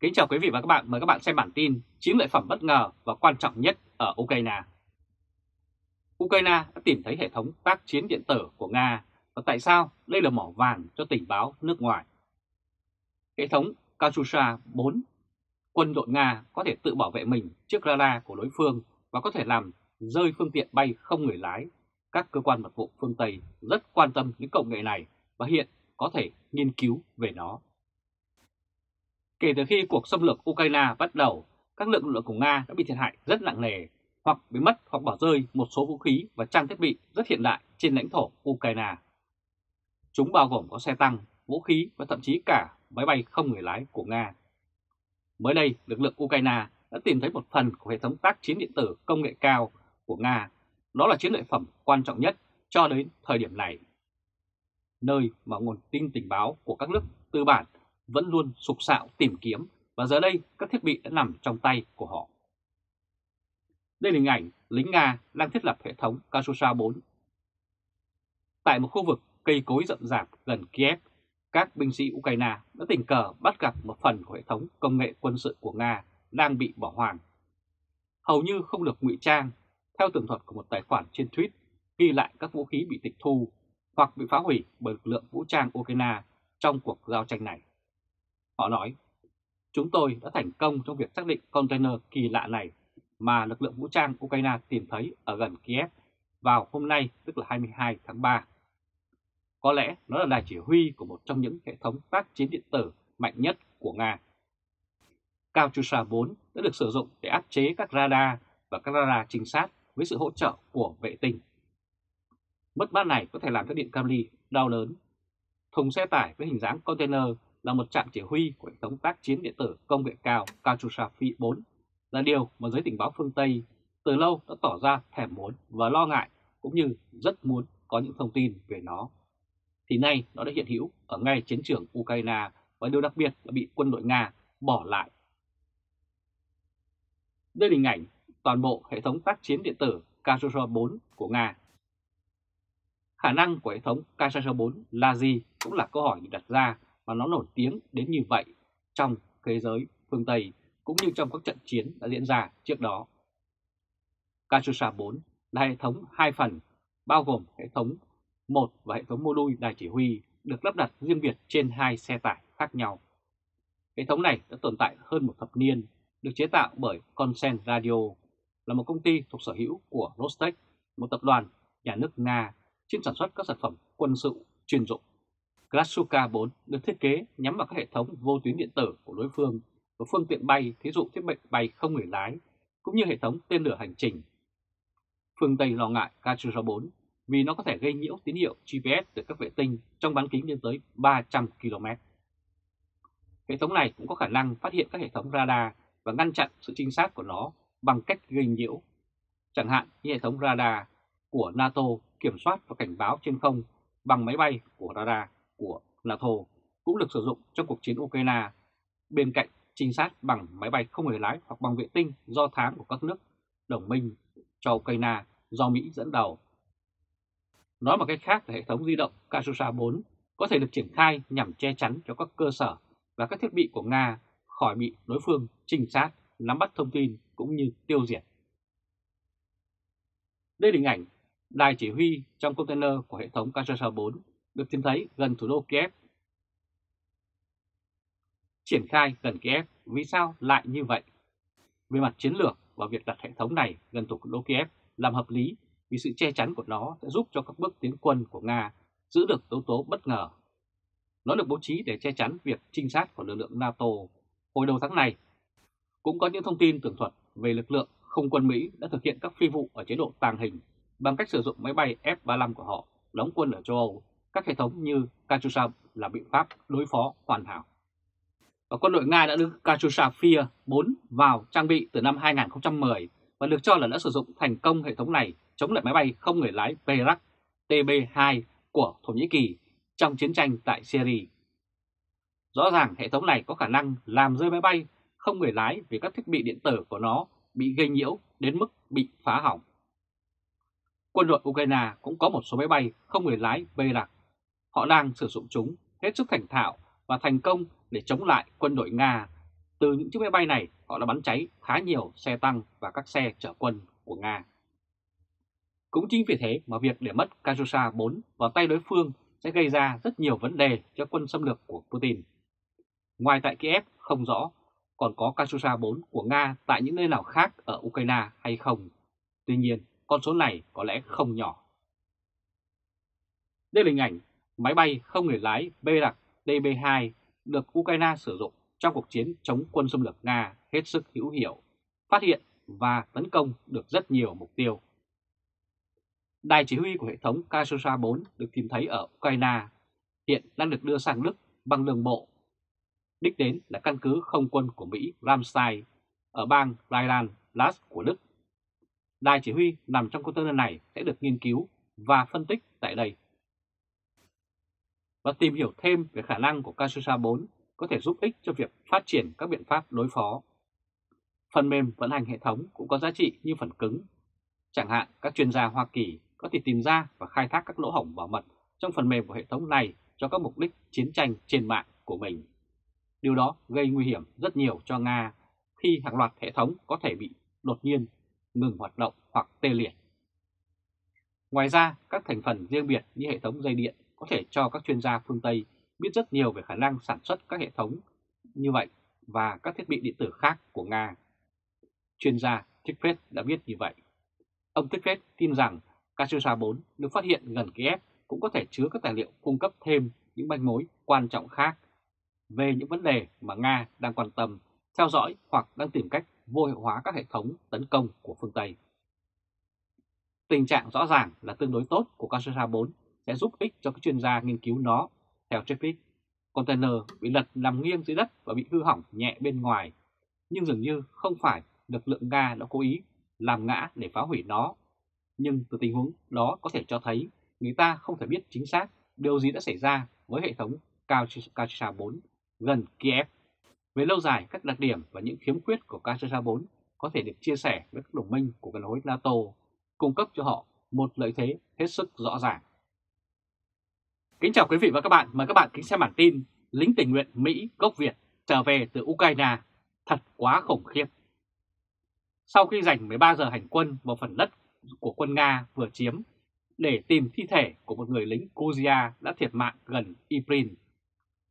Kính chào quý vị và các bạn, mời các bạn xem bản tin chiến lợi phẩm bất ngờ và quan trọng nhất ở Ukraine. Ukraine đã tìm thấy hệ thống tác chiến điện tử của Nga và tại sao đây là mỏ vàng cho tình báo nước ngoài. Hệ thống Katusha 4 quân đội Nga có thể tự bảo vệ mình trước radar của đối phương và có thể làm rơi phương tiện bay không người lái. Các cơ quan mật vụ phương Tây rất quan tâm những công nghệ này và hiện có thể nghiên cứu về nó. Kể từ khi cuộc xâm lược Ukraine bắt đầu, các lực lượng của Nga đã bị thiệt hại rất nặng nề hoặc bị mất hoặc bỏ rơi một số vũ khí và trang thiết bị rất hiện đại trên lãnh thổ Ukraine. Chúng bao gồm có xe tăng, vũ khí và thậm chí cả máy bay không người lái của Nga. Mới đây, lực lượng Ukraine đã tìm thấy một phần của hệ thống tác chiến điện tử công nghệ cao của Nga. Đó là chiến lợi phẩm quan trọng nhất cho đến thời điểm này. Nơi mà nguồn tin tình báo của các nước tư bản vẫn luôn sục sạo tìm kiếm và giờ đây các thiết bị đã nằm trong tay của họ. Đây là hình ảnh lính Nga đang thiết lập hệ thống Kasusha 4. Tại một khu vực cây cối rậm rạp gần Kiev, các binh sĩ Ukraine đã tình cờ bắt gặp một phần của hệ thống công nghệ quân sự của Nga đang bị bỏ hoang. Hầu như không được ngụy trang, theo tường thuật của một tài khoản trên tweet ghi lại các vũ khí bị tịch thu hoặc bị phá hủy bởi lực lượng vũ trang Ukraine trong cuộc giao tranh này. Họ nói, chúng tôi đã thành công trong việc xác định container kỳ lạ này mà lực lượng vũ trang Ukraine tìm thấy ở gần Kiev vào hôm nay tức là 22 tháng 3. Có lẽ nó là đài chỉ huy của một trong những hệ thống tác chiến điện tử mạnh nhất của Nga. Katyusha 4 đã được sử dụng để áp chế các radar và các radar trinh sát với sự hỗ trợ của vệ tinh. Mất mát này có thể làm cho điện Camry đau lớn. Thùng xe tải với hình dáng container là một trạm chỉ huy của hệ thống tác chiến điện tử công nghệ cao Katyusha 4 là điều mà giới tình báo phương Tây từ lâu đã tỏ ra thèm muốn và lo ngại, cũng như rất muốn có những thông tin về nó. Thì nay nó đã hiện hữu ở ngay chiến trường Ukraine và điều đặc biệt là bị quân đội Nga bỏ lại. Đây là hình ảnh toàn bộ hệ thống tác chiến điện tử Katusha 4 của Nga. Khả năng của hệ thống Katusha 4 là gì cũng là câu hỏi được đặt ra mà nó nổi tiếng đến như vậy trong thế giới phương Tây cũng như trong các trận chiến đã diễn ra trước đó. Katyusha 4 là hệ thống hai phần, bao gồm hệ thống 1 và hệ thống mô đun đài chỉ huy được lắp đặt riêng biệt trên hai xe tải khác nhau. Hệ thống này đã tồn tại hơn một thập niên, được chế tạo bởi Consent Radio, là một công ty thuộc sở hữu của Rostec, một tập đoàn nhà nước Nga chuyên sản xuất các sản phẩm quân sự chuyên dụng. Krasuka 4 được thiết kế nhắm vào các hệ thống vô tuyến điện tử của đối phương và phương tiện bay, thí dụ thiết bị bay không người lái, cũng như hệ thống tên lửa hành trình. Phương Tây lo ngại Katyusha 4 vì nó có thể gây nhiễu tín hiệu GPS từ các vệ tinh trong bán kính lên tới 300 km. Hệ thống này cũng có khả năng phát hiện các hệ thống radar và ngăn chặn sự trinh sát của nó bằng cách gây nhiễu. Chẳng hạn như hệ thống radar của NATO kiểm soát và cảnh báo trên không bằng máy bay của radar của NATO cũng được sử dụng trong cuộc chiến Ukraine bên cạnh trinh sát bằng máy bay không người lái hoặc bằng vệ tinh do thám của các nước đồng minh cho Ukraine do Mỹ dẫn đầu. Nói một cách khác là hệ thống di động Katyusha 4 có thể được triển khai nhằm che chắn cho các cơ sở và các thiết bị của Nga khỏi bị đối phương trinh sát, nắm bắt thông tin cũng như tiêu diệt. Đây là hình ảnh đài chỉ huy trong container của hệ thống Katyusha 4 được tìm thấy gần thủ đô Kiev. Triển khai gần Kiev, vì sao lại như vậy? Về mặt chiến lược và việc đặt hệ thống này gần thủ đô Kiev làm hợp lý vì sự che chắn của nó sẽ giúp cho các bước tiến quân của Nga giữ được yếu tố bất ngờ. Nó được bố trí để che chắn việc trinh sát của lực lượng NATO. Hồi đầu tháng này, cũng có những thông tin tường thuật về lực lượng không quân Mỹ đã thực hiện các phi vụ ở chế độ tàng hình bằng cách sử dụng máy bay F-35 của họ đóng quân ở châu Âu các hệ thống như Katyusha là biện pháp đối phó hoàn hảo. Và quân đội Nga đã đưa Katyusha Fear 4 vào trang bị từ năm 2010 và được cho là đã sử dụng thành công hệ thống này chống lại máy bay không người lái Perak TB2 của Thổ Nhĩ Kỳ trong chiến tranh tại Syria. Rõ ràng hệ thống này có khả năng làm rơi máy bay không người lái vì các thiết bị điện tử của nó bị gây nhiễu đến mức bị phá hỏng. Quân đội Ukraine cũng có một số máy bay không người lái Perak Họ đang sử dụng chúng hết sức thành thạo và thành công để chống lại quân đội Nga Từ những chiếc máy bay này, họ đã bắn cháy khá nhiều xe tăng và các xe chở quân của Nga. Cũng chính vì thế mà việc để mất Kazusa 4 vào tay đối phương sẽ gây ra rất nhiều vấn đề cho quân xâm lược của Putin. Ngoài tại Kiev không rõ còn có Kazusa 4 của Nga tại những nơi nào khác ở Ukraine hay không. Tuy nhiên, con số này có lẽ không nhỏ. Đây là hình ảnh máy bay không người lái Berak DB2 được Ukraine sử dụng trong cuộc chiến chống quân xâm lược Nga hết sức hữu hiệu, phát hiện và tấn công được rất nhiều mục tiêu. Đài chỉ huy của hệ thống Kazusa 4 được tìm thấy ở Ukraine, hiện đang được đưa sang Đức bằng đường bộ. Đích đến là căn cứ không quân của Mỹ Ramstein ở bang Rheinland-Pfalz của Đức. Đài chỉ huy nằm trong container này sẽ được nghiên cứu và phân tích tại đây. Và tìm hiểu thêm về khả năng của Kazusa 4 có thể giúp ích cho việc phát triển các biện pháp đối phó. Phần mềm vận hành hệ thống cũng có giá trị như phần cứng. Chẳng hạn các chuyên gia Hoa Kỳ có thể tìm ra và khai thác các lỗ hổng bảo mật trong phần mềm của hệ thống này cho các mục đích chiến tranh trên mạng của mình. Điều đó gây nguy hiểm rất nhiều cho Nga khi hàng loạt hệ thống có thể bị đột nhiên ngừng hoạt động hoặc tê liệt. Ngoài ra, các thành phần riêng biệt như hệ thống dây điện có thể cho các chuyên gia phương Tây biết rất nhiều về khả năng sản xuất các hệ thống như vậy và các thiết bị điện tử khác của Nga. Chuyên gia Tikvet đã viết như vậy. Ông Tikvet tin rằng Katyusha 4 được phát hiện gần Kiev cũng có thể chứa các tài liệu cung cấp thêm những manh mối quan trọng khác về những vấn đề mà Nga đang quan tâm, theo dõi hoặc đang tìm cách vô hiệu hóa các hệ thống tấn công của phương Tây. Tình trạng rõ ràng là tương đối tốt của Katyusha 4 sẽ giúp ích cho các chuyên gia nghiên cứu nó. Theo Trepik, container bị lật nằm nghiêng dưới đất và bị hư hỏng nhẹ bên ngoài, nhưng dường như không phải lực lượng Nga đã cố ý làm ngã để phá hủy nó nhưng từ tình huống đó có thể cho thấy người ta không thể biết chính xác điều gì đã xảy ra với hệ thống Katyusha 4 gần Kiev. Về lâu dài, các đặc điểm và những khiếm khuyết của Katyusha 4 có thể được chia sẻ với các đồng minh của gần hối NATO, cung cấp cho họ một lợi thế hết sức rõ ràng. Kính chào quý vị và các bạn, mời các bạn kính xem bản tin lính tình nguyện Mỹ gốc Việt trở về từ Ukraine, thật quá khủng khiếp. Sau khi dành 13 giờ hành quân vào phần đất của quân Nga vừa chiếm để tìm thi thể của một người lính Georgia đã thiệt mạng gần Iprin.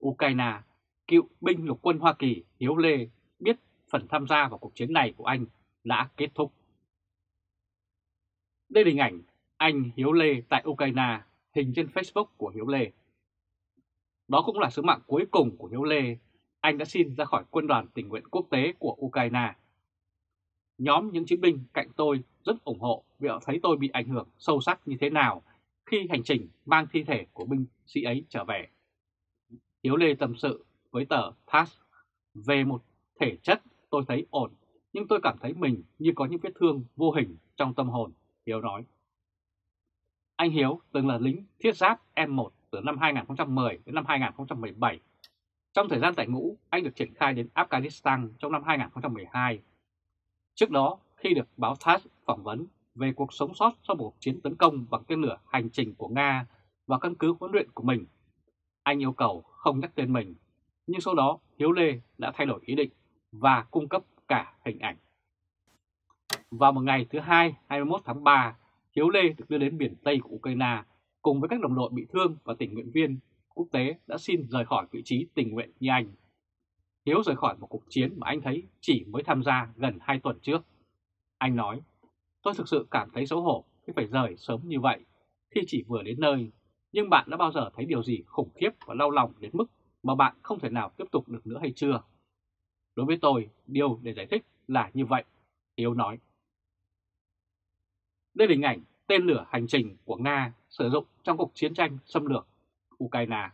Ukraine, cựu binh lục quân Hoa Kỳ Hiếu Lê biết phần tham gia vào cuộc chiến này của anh đã kết thúc. Đây là hình ảnh anh Hiếu Lê tại Ukraine, hình trên Facebook của Hiếu Lê. Đó cũng là sứ mạng cuối cùng của Hiếu Lê. Anh đã xin ra khỏi quân đoàn tình nguyện quốc tế của Ukraine. Nhóm những chiến binh cạnh tôi rất ủng hộ vì họ thấy tôi bị ảnh hưởng sâu sắc như thế nào khi hành trình mang thi thể của binh sĩ ấy trở về. Hiếu Lê tâm sự với tờ TASS về một thể chất tôi thấy ổn, nhưng tôi cảm thấy mình như có những vết thương vô hình trong tâm hồn, Hiếu nói. Anh Hiếu từng là lính thiết giáp M1 từ năm 2010 đến năm 2017. Trong thời gian tại ngũ, anh được triển khai đến Afghanistan trong năm 2012. Trước đó, khi được báo TASS phỏng vấn về cuộc sống sót sau một chiến tấn công bằng tên lửa hành trình của Nga và căn cứ huấn luyện của mình. Anh yêu cầu không nhắc tên mình, nhưng sau đó Hiếu Lê đã thay đổi ý định và cung cấp cả hình ảnh. Vào một ngày thứ hai 21 tháng 3, Hiếu Lê được đưa đến miền Tây của Ukraine cùng với các đồng đội bị thương và tình nguyện viên quốc tế đã xin rời khỏi vị trí tình nguyện như anh. Hiếu rời khỏi một cuộc chiến mà anh thấy chỉ mới tham gia gần 2 tuần trước. Anh nói, tôi thực sự cảm thấy xấu hổ khi phải rời sớm như vậy khi chỉ vừa đến nơi. Nhưng bạn đã bao giờ thấy điều gì khủng khiếp và đau lòng đến mức mà bạn không thể nào tiếp tục được nữa hay chưa? Đối với tôi, điều để giải thích là như vậy, Hiếu nói. Đây là hình ảnh tên lửa hành trình của Nga sử dụng trong cuộc chiến tranh xâm lược Ukraine.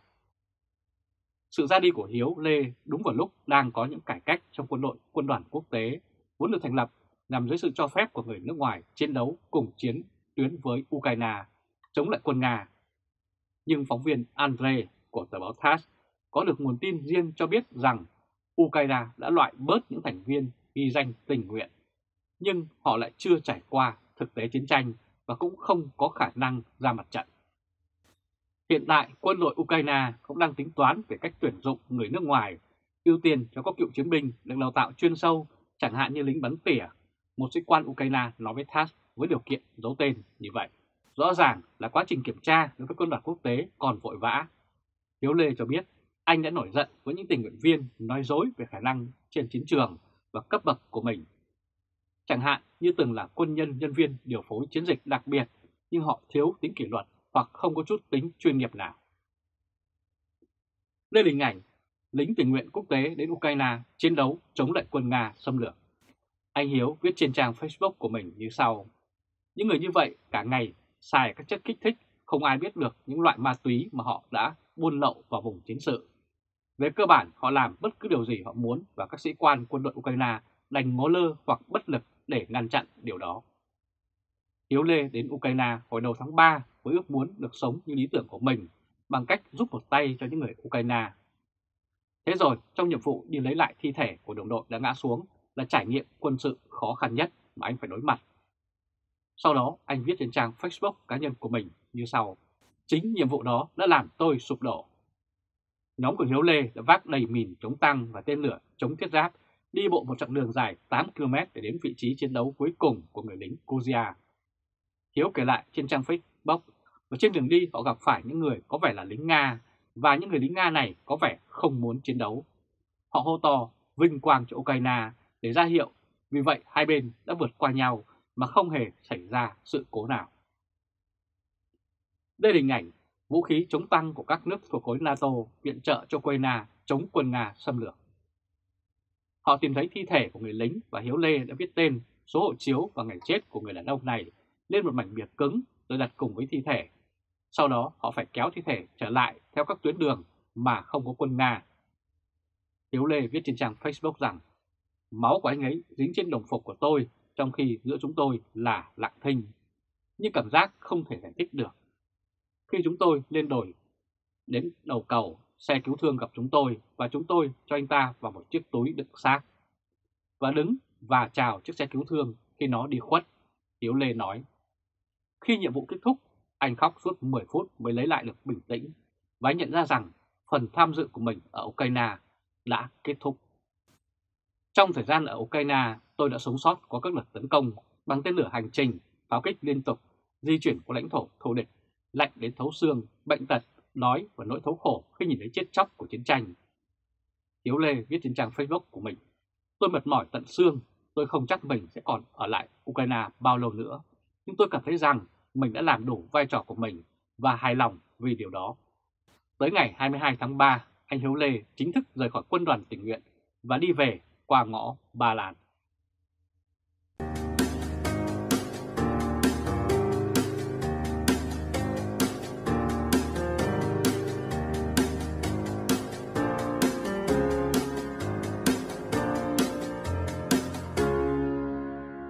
Sự ra đi của Hiếu Lê đúng vào lúc đang có những cải cách trong quân đội quân đoàn quốc tế vốn được thành lập nằm dưới sự cho phép của người nước ngoài chiến đấu cùng chiến tuyến với Ukraine chống lại quân Nga. Nhưng phóng viên Andre của tờ báo TASS có được nguồn tin riêng cho biết rằng Ukraine đã loại bớt những thành viên ghi danh tình nguyện, nhưng họ lại chưa trải qua thực tế chiến tranh và cũng không có khả năng ra mặt trận. Hiện tại, quân đội Ukraine cũng đang tính toán về cách tuyển dụng người nước ngoài ưu tiên cho các cựu chiến binh được đào tạo chuyên sâu, chẳng hạn như lính bắn tỉa. Một sĩ quan Ukraine nói với TASS với điều kiện giấu tên như vậy. Rõ ràng là quá trình kiểm tra đối với quân đoàn quốc tế còn vội vã. Hiếu Lê cho biết anh đã nổi giận với những tình nguyện viên nói dối về khả năng trên chiến trường và cấp bậc của mình. Chẳng hạn như từng là quân nhân nhân viên điều phối chiến dịch đặc biệt nhưng họ thiếu tính kỷ luật hoặc không có chút tính chuyên nghiệp nào. Đây là hình ảnh lính tình nguyện quốc tế đến Ukraine chiến đấu chống lại quân Nga xâm lược. Anh Hiếu viết trên trang Facebook của mình như sau. Những người như vậy cả ngày xài các chất kích thích, không ai biết được những loại ma túy mà họ đã buôn lậu vào vùng chiến sự. Về cơ bản, họ làm bất cứ điều gì họ muốn và các sĩ quan quân đội Ukraine đành ngó lơ hoặc bất lực để ngăn chặn điều đó. Hiếu Lê đến Ukraine hồi đầu tháng 3 với ước muốn được sống như lý tưởng của mình bằng cách giúp một tay cho những người Ukraine. Thế rồi, trong nhiệm vụ đi lấy lại thi thể của đồng đội đã ngã xuống là trải nghiệm quân sự khó khăn nhất mà anh phải đối mặt. Sau đó, anh viết trên trang Facebook cá nhân của mình như sau. Chính nhiệm vụ đó đã làm tôi sụp đổ. Nhóm của Hiếu Lê đã vác đầy mìn chống tăng và tên lửa chống thiết giáp đi bộ một chặng đường dài 8 km để đến vị trí chiến đấu cuối cùng của người lính Kozia. Hiếu kể lại trên trang Facebook và trên đường đi họ gặp phải những người có vẻ là lính Nga và những người lính Nga này có vẻ không muốn chiến đấu. Họ hô to vinh quang cho Ukraine để ra hiệu, vì vậy hai bên đã vượt qua nhau mà không hề xảy ra sự cố nào. Đây là hình ảnh vũ khí chống tăng của các nước thuộc khối NATO viện trợ cho Ukraine chống quân Nga xâm lược. Họ tìm thấy thi thể của người lính và Hiếu Lê đã viết tên, số hộ chiếu và ngày chết của người đàn ông này lên một mảnh bìa cứng rồi đặt cùng với thi thể. Sau đó họ phải kéo thi thể trở lại theo các tuyến đường mà không có quân Nga. Hiếu Lê viết trên trang Facebook rằng máu của anh ấy dính trên đồng phục của tôi trong khi giữa chúng tôi là lặng thinh. Nhưng cảm giác không thể giải thích được. Khi chúng tôi lên đồi đến đầu cầu, xe cứu thương gặp chúng tôi và chúng tôi cho anh ta vào một chiếc túi đựng xác. Và đứng và chào chiếc xe cứu thương khi nó đi khuất, Hiếu Lê nói. Khi nhiệm vụ kết thúc, anh khóc suốt 10 phút mới lấy lại được bình tĩnh và nhận ra rằng phần tham dự của mình ở Ukraine đã kết thúc. Trong thời gian ở Ukraine, tôi đã sống sót qua các đợt tấn công bằng tên lửa hành trình, pháo kích liên tục, di chuyển của lãnh thổ thù địch, lạnh đến thấu xương, bệnh tật, đói và nỗi thấu khổ khi nhìn thấy chết chóc của chiến tranh. Hiếu Lê viết trên trang Facebook của mình, tôi mệt mỏi tận xương, tôi không chắc mình sẽ còn ở lại Ukraine bao lâu nữa, nhưng tôi cảm thấy rằng mình đã làm đủ vai trò của mình và hài lòng vì điều đó. Tới ngày 22 tháng 3, anh Hiếu Lê chính thức rời khỏi quân đoàn tình nguyện và đi về qua ngõ Ba Lan.